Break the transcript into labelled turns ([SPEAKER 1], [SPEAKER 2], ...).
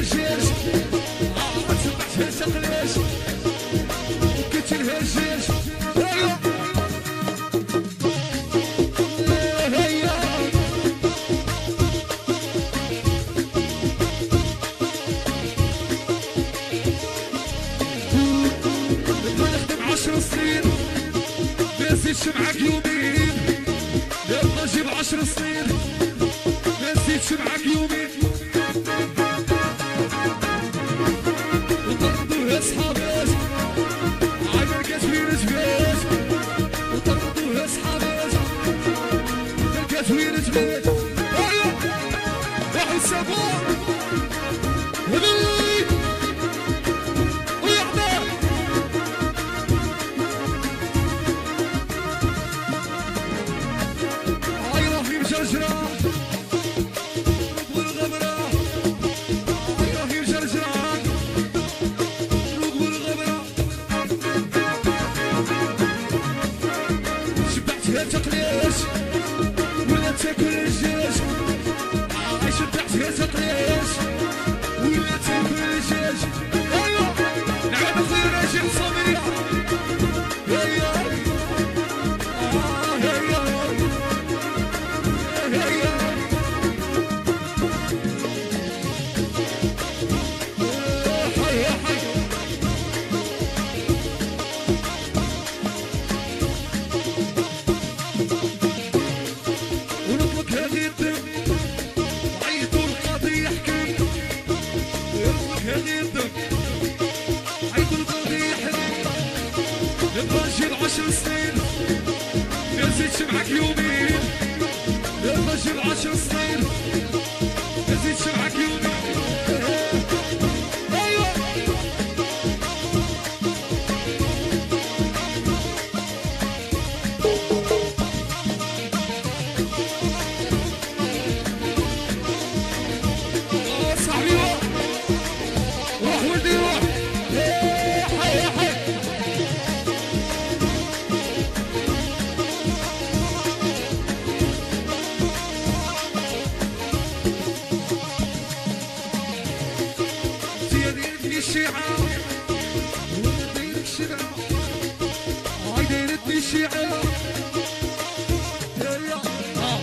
[SPEAKER 1] الهجاج ما تسمعتهاش قلاش كنت الهجاج عشر سنين ما زيدش معاك يومين يلا جيب عشر سنين ما زيدش معاك يومين جبات ايوا واحد سابور هبي ويعمر هاي والغبرة شبعتها تقليش ticklish is. Ich hab das Herz نجيب عشر سنين. ما نزيدش معاك يومين. جيب عشر سنين. ما نزيدش معاك يومين. الشيعة دايرك الشيعة هاي دايرتني الشيعة يا يا آه